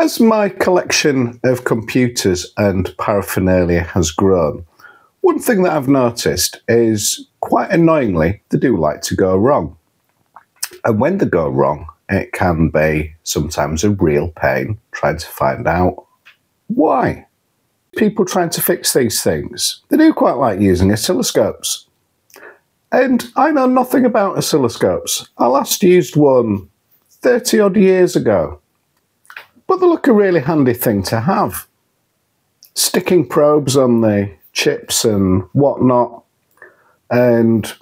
As my collection of computers and paraphernalia has grown, one thing that I've noticed is quite annoyingly, they do like to go wrong. And when they go wrong, it can be sometimes a real pain trying to find out why. People trying to fix these things, they do quite like using oscilloscopes. And I know nothing about oscilloscopes. I last used one 30 odd years ago. But they look a really handy thing to have. Sticking probes on the chips and whatnot, and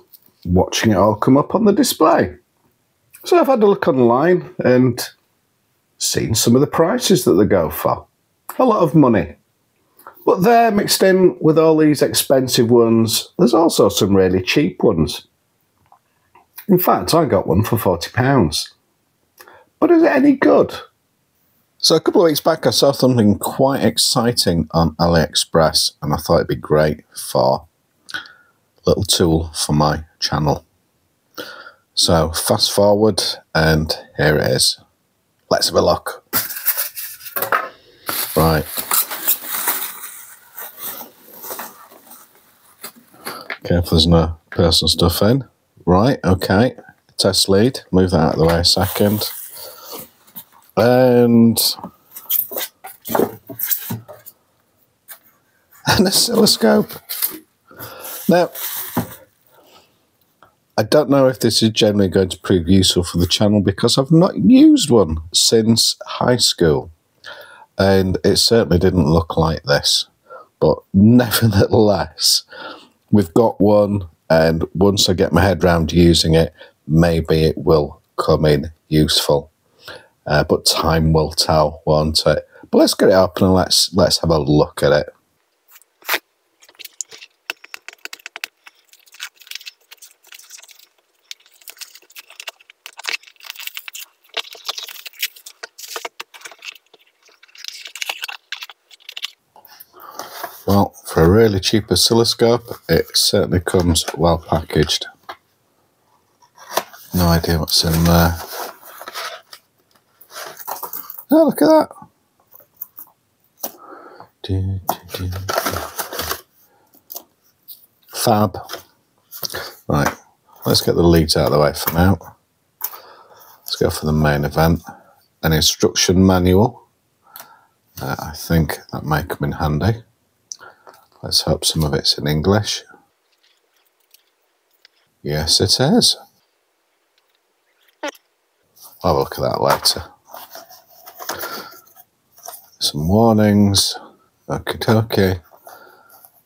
watching it all come up on the display. So I've had a look online and seen some of the prices that they go for. A lot of money. But there, mixed in with all these expensive ones, there's also some really cheap ones. In fact, I got one for £40. But is it any good? So a couple of weeks back, I saw something quite exciting on AliExpress, and I thought it'd be great for a little tool for my channel. So fast forward, and here it is. Let's have a look. Right. Careful there's no personal stuff in. Right, okay. Test lead. Move that out of the way a second and an oscilloscope. Now, I don't know if this is generally going to prove useful for the channel because I've not used one since high school. And it certainly didn't look like this. But nevertheless, we've got one. And once I get my head around using it, maybe it will come in useful. Uh, but time will tell, won't it? But let's get it up and let's let's have a look at it. Well, for a really cheap oscilloscope, it certainly comes well packaged. No idea what's in there. Oh, look at that. Do, do, do. Fab. Right, let's get the leads out of the way for now. Let's go for the main event. An instruction manual. Uh, I think that may come in handy. Let's hope some of it's in English. Yes, it is. I'll look at that later some warnings, okay,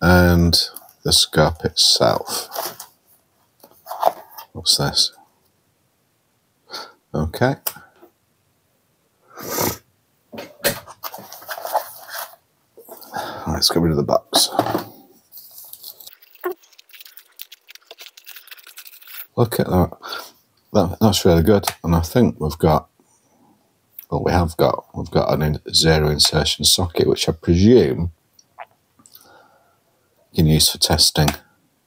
and the scope itself. What's this? Okay. Let's get rid of the box. Look at that. that. That's really good. And I think we've got have got we've got an zero insertion socket, which I presume you can use for testing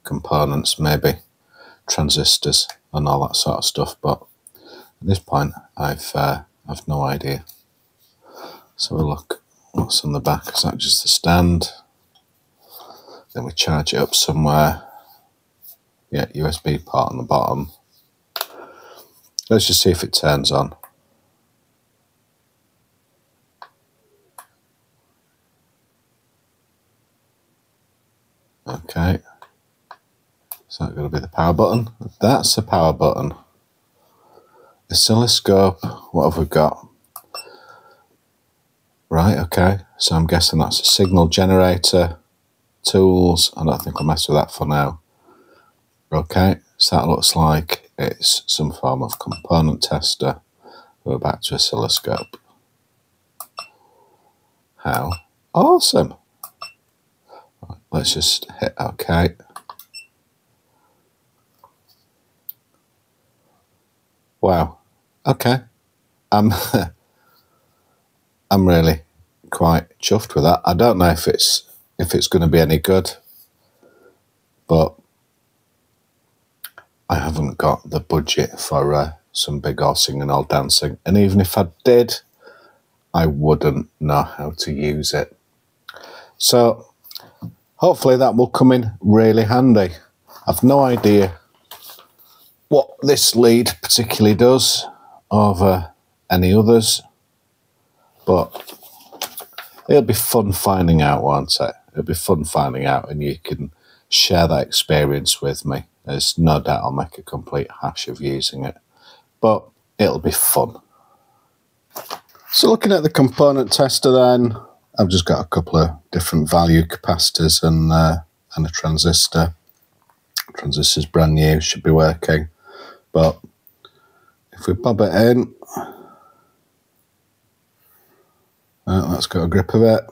components, maybe transistors and all that sort of stuff. But at this point, I've uh, I've no idea. So we look what's on the back. Is that just the stand? Then we charge it up somewhere. Yeah, USB part on the bottom. Let's just see if it turns on. Okay. Is that going to be the power button? That's the power button. Oscilloscope. What have we got? Right, okay. So I'm guessing that's a signal generator. Tools. I don't think I'll mess with that for now. Okay, so that looks like it's some form of component tester. We're back to oscilloscope. How awesome! Let's just hit OK. Wow. Okay. I'm I'm really quite chuffed with that. I don't know if it's if it's going to be any good, but I haven't got the budget for uh, some big all singing, all dancing. And even if I did, I wouldn't know how to use it. So hopefully that will come in really handy. I've no idea what this lead particularly does over any others, but it'll be fun finding out, won't it? It'll be fun finding out, and you can share that experience with me. There's no doubt I'll make a complete hash of using it, but it'll be fun. So looking at the component tester then, I've just got a couple of different value capacitors and, uh, and a transistor. Transistor's brand new, should be working. But if we bob it in, uh, let's get a grip of it.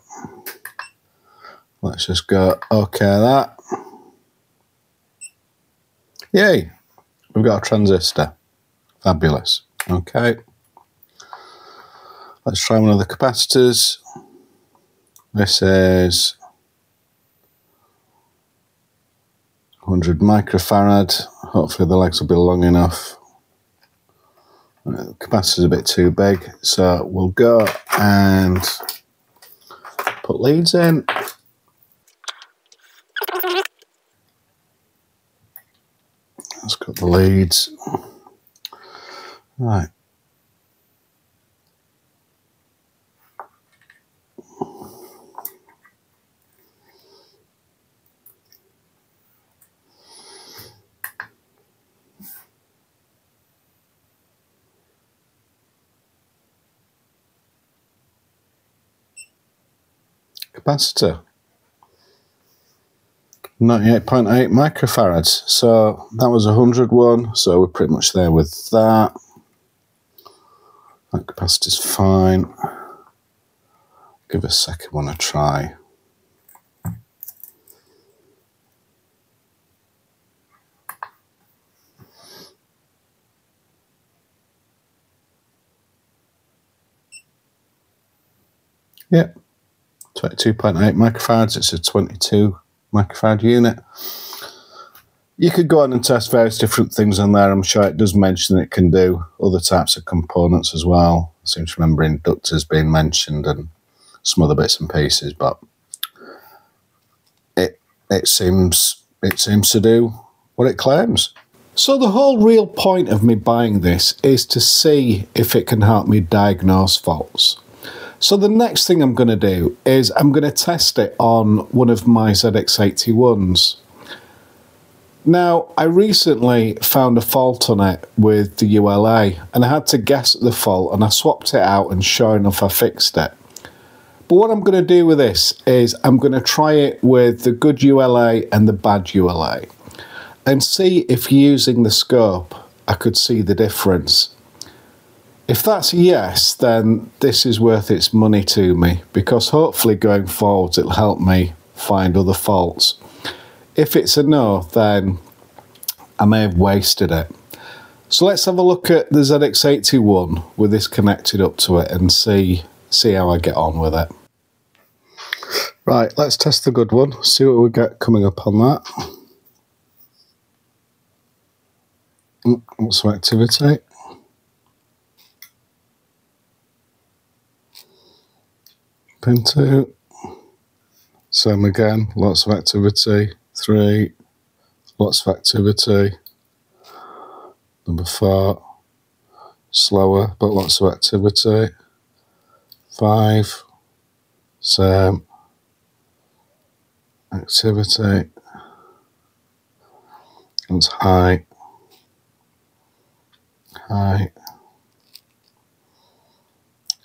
Let's just go okay that. Yay, we've got a transistor. Fabulous. Okay. Let's try one of the capacitors. This is 100 microfarad. Hopefully the legs will be long enough. Uh, the capacitor's a bit too big, so we'll go and put leads in. Let's got the leads. Right. Capacitor. 98.8 microfarads. So that was a 100. So we're pretty much there with that. That capacitor's fine. Give a second one a try. Yep. 22.8 microfarads. It's a 22 microfarad unit. You could go on and test various different things on there. I'm sure it does mention it can do other types of components as well. I seem to remember inductors being mentioned and some other bits and pieces, but it it seems it seems to do what it claims. So the whole real point of me buying this is to see if it can help me diagnose faults. So the next thing I'm going to do is I'm going to test it on one of my ZX81s. Now, I recently found a fault on it with the ULA and I had to guess at the fault and I swapped it out and sure enough I fixed it. But what I'm going to do with this is I'm going to try it with the good ULA and the bad ULA and see if using the scope I could see the difference. If that's yes, then this is worth its money to me because hopefully going forwards it'll help me find other faults. If it's a no, then I may have wasted it. So let's have a look at the ZX81 with this connected up to it and see see how I get on with it. Right, let's test the good one, see what we get coming up on that. Mm, what's some activity? Pin two. Same again, lots of activity. Three, lots of activity. Number four, slower but lots of activity. Five, same activity. It's high, high.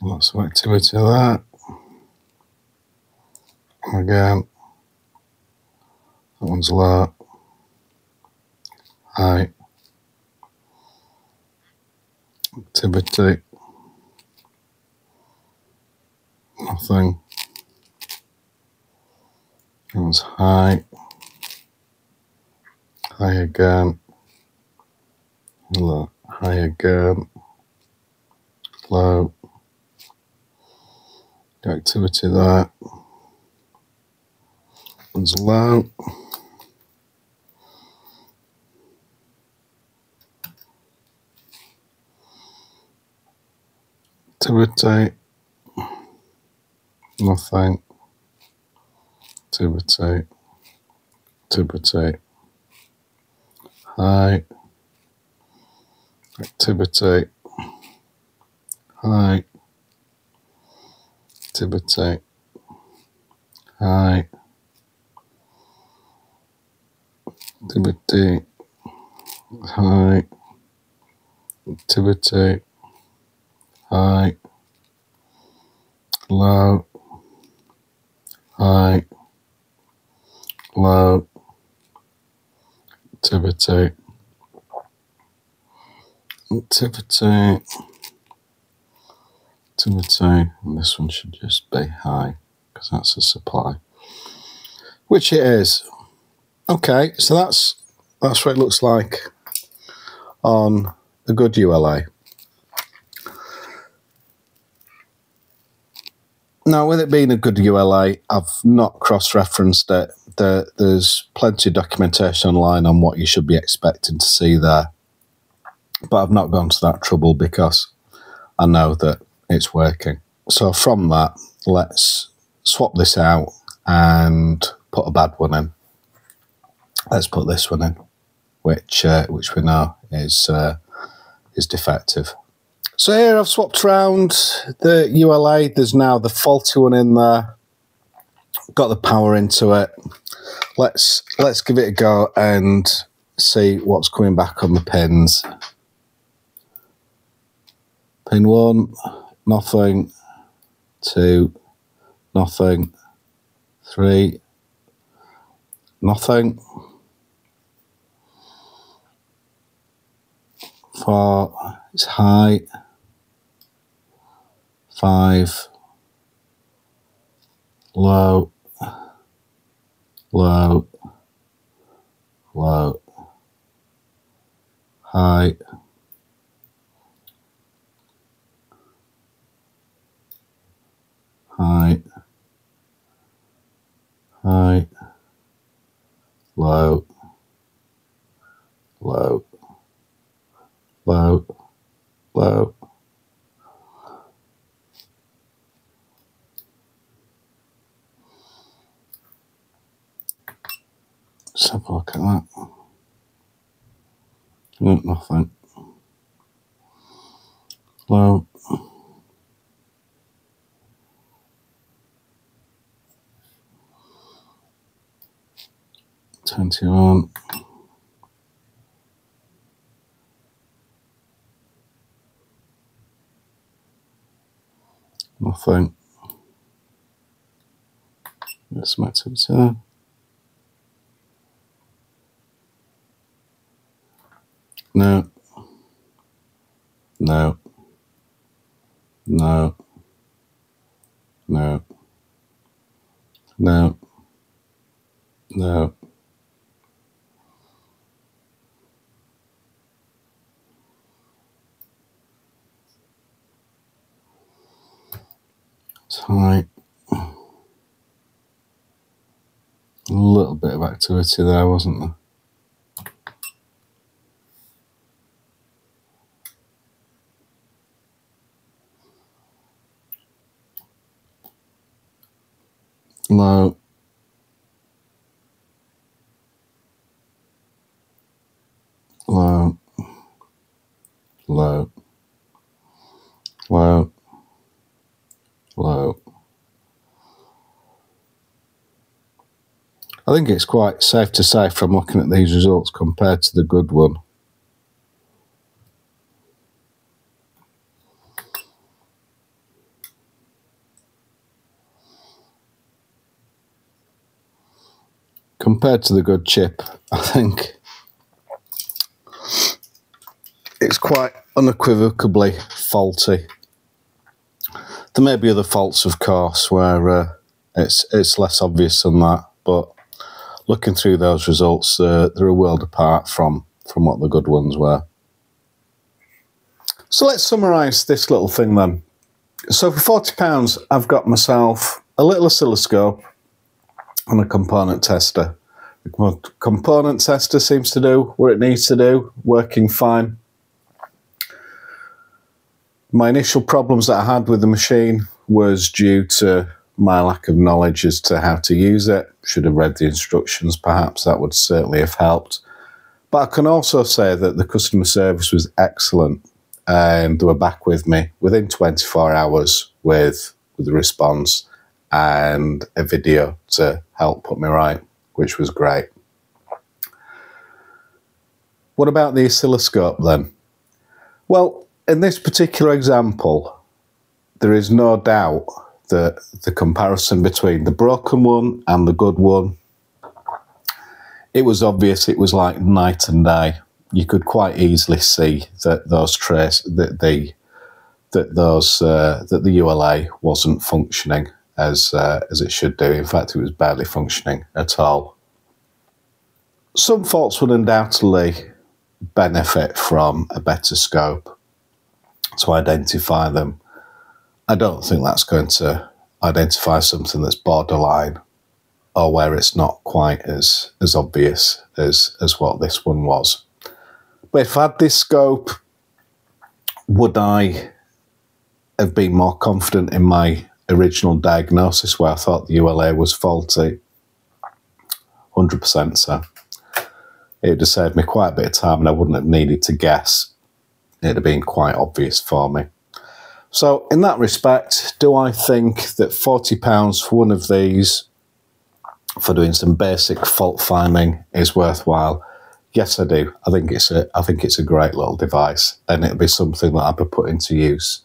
Lots of activity there again. That one's low. High. Activity. Nothing. That one's high. High again. Low. High again. Low. Activity there one's low. To rotate. nothing, activity, activity, high, activity, high, activity, high, activity, high, activity, high, low, high, low, activity, activity, activity, and this one should just be high because that's a supply, which it is. Okay, so that's that's what it looks like on a good ULA. Now, with it being a good ULA, I've not cross-referenced it. There, there's plenty of documentation online on what you should be expecting to see there, but I've not gone to that trouble because I know that it's working. So from that, let's swap this out and put a bad one in. Let's put this one in, which uh, which we know is uh, is defective. So here I've swapped around the ULA. There's now the faulty one in there. Got the power into it. Let's let's give it a go and see what's coming back on the pins. Pin one, nothing. Two, nothing. Three, nothing. Four, it's high five, low, low, low, high, high, high, low, low, low, low. Let's have a look at that. No, nothing. Low. Twenty-one. Nothing. That's my activity No. No. No. No. No. No. A little bit of activity there, wasn't there? low low low low low I think it's quite safe to say from looking at these results compared to the good one compared to the good chip, I think it's quite unequivocally faulty. There may be other faults, of course, where uh, it's it's less obvious than that. But looking through those results, uh, they're a world apart from from what the good ones were. So let's summarise this little thing then. So for forty pounds, I've got myself a little oscilloscope and a component tester. The component tester seems to do what it needs to do, working fine. My initial problems that I had with the machine was due to my lack of knowledge as to how to use it. Should have read the instructions, perhaps that would certainly have helped. But I can also say that the customer service was excellent and they were back with me within 24 hours with, with a response and a video to help put me right, which was great. What about the oscilloscope then? Well, in this particular example, there is no doubt that the comparison between the broken one and the good one, it was obvious it was like night and day. You could quite easily see that those trace that the that those uh, that the ULA wasn't functioning as uh, as it should do. In fact, it was barely functioning at all. Some faults would undoubtedly benefit from a better scope to identify them. I don't think that's going to identify something that's borderline or where it's not quite as, as obvious as, as what this one was. But if I had this scope, would I have been more confident in my original diagnosis where I thought the ULA was faulty? 100% so. It would have saved me quite a bit of time and I wouldn't have needed to guess it'd have been quite obvious for me. So, in that respect, do I think that £40 for one of these for doing some basic fault finding is worthwhile? Yes, I do. I think it's a I think it's a great little device, and it'll be something that I'll be putting to use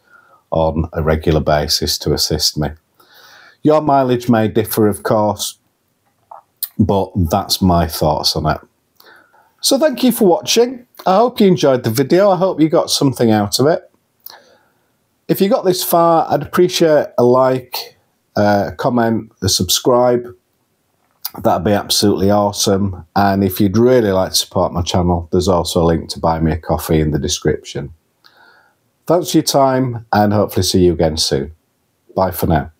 on a regular basis to assist me. Your mileage may differ, of course, but that's my thoughts on it. So thank you for watching. I hope you enjoyed the video. I hope you got something out of it. If you got this far, I'd appreciate a like, a comment, a subscribe. That'd be absolutely awesome. And if you'd really like to support my channel, there's also a link to buy me a coffee in the description. Thanks for your time and hopefully see you again soon. Bye for now.